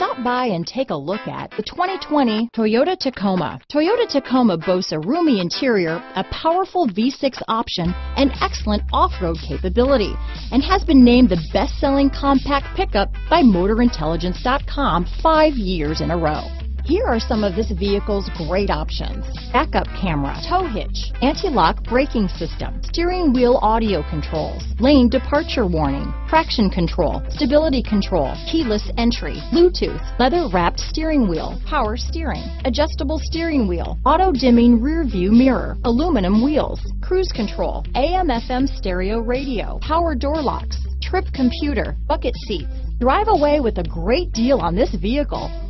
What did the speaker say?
Stop by and take a look at the 2020 Toyota Tacoma. Toyota Tacoma boasts a roomy interior, a powerful V6 option, and excellent off-road capability, and has been named the best-selling compact pickup by MotorIntelligence.com five years in a row. Here are some of this vehicle's great options. Backup camera, tow hitch, anti-lock braking system, steering wheel audio controls, lane departure warning, traction control, stability control, keyless entry, Bluetooth, leather wrapped steering wheel, power steering, adjustable steering wheel, auto dimming rear view mirror, aluminum wheels, cruise control, AM FM stereo radio, power door locks, trip computer, bucket seats. Drive away with a great deal on this vehicle.